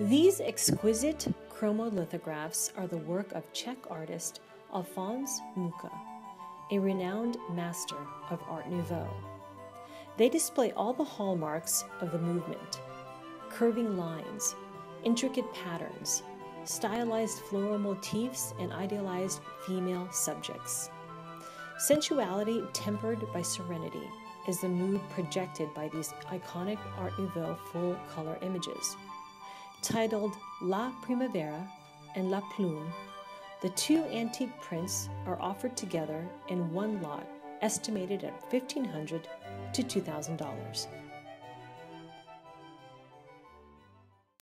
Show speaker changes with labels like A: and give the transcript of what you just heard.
A: These exquisite chromolithographs are the work of Czech artist Alphonse Mucha, a renowned master of Art Nouveau. They display all the hallmarks of the movement curving lines, intricate patterns, stylized floral motifs, and idealized female subjects. Sensuality tempered by serenity is the mood projected by these iconic Art Nouveau full color images. Titled La Primavera and La Plume, the two antique prints are offered together in one lot, estimated at 1,500 to $2,000.